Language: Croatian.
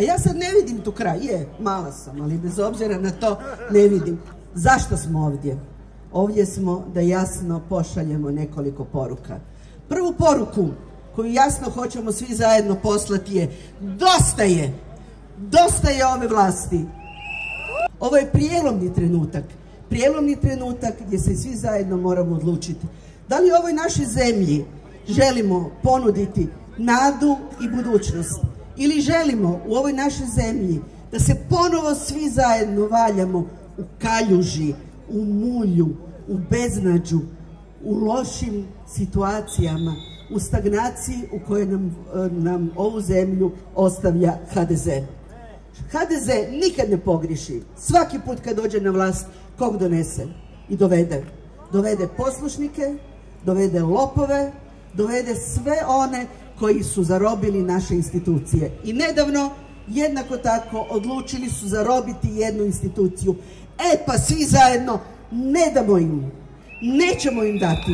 A ja sad ne vidim tu kraj, je, mala sam, ali bez obzira na to ne vidim. Zašto smo ovdje? Ovdje smo da jasno pošaljemo nekoliko poruka. Prvu poruku koju jasno hoćemo svi zajedno poslati je dosta je, dosta je ove vlasti. Ovo je prijelomni trenutak, prijelomni trenutak gdje se svi zajedno moramo odlučiti. Da li ovoj našoj zemlji želimo ponuditi nadu i budućnost? Ili želimo u ovoj našoj zemlji da se ponovo svi zajedno valjamo u kaljuži, u mulju, u beznađu, u lošim situacijama, u stagnaciji u kojoj nam, nam ovu zemlju ostavlja HDZ. HDZ nikad ne pogriši. Svaki put kad dođe na vlast, kog donese i dovede? Dovede poslušnike, dovede lopove, dovede sve one koji su zarobili naše institucije. I nedavno, jednako tako, odlučili su zarobiti jednu instituciju. E pa svi zajedno ne damo im, nećemo im dati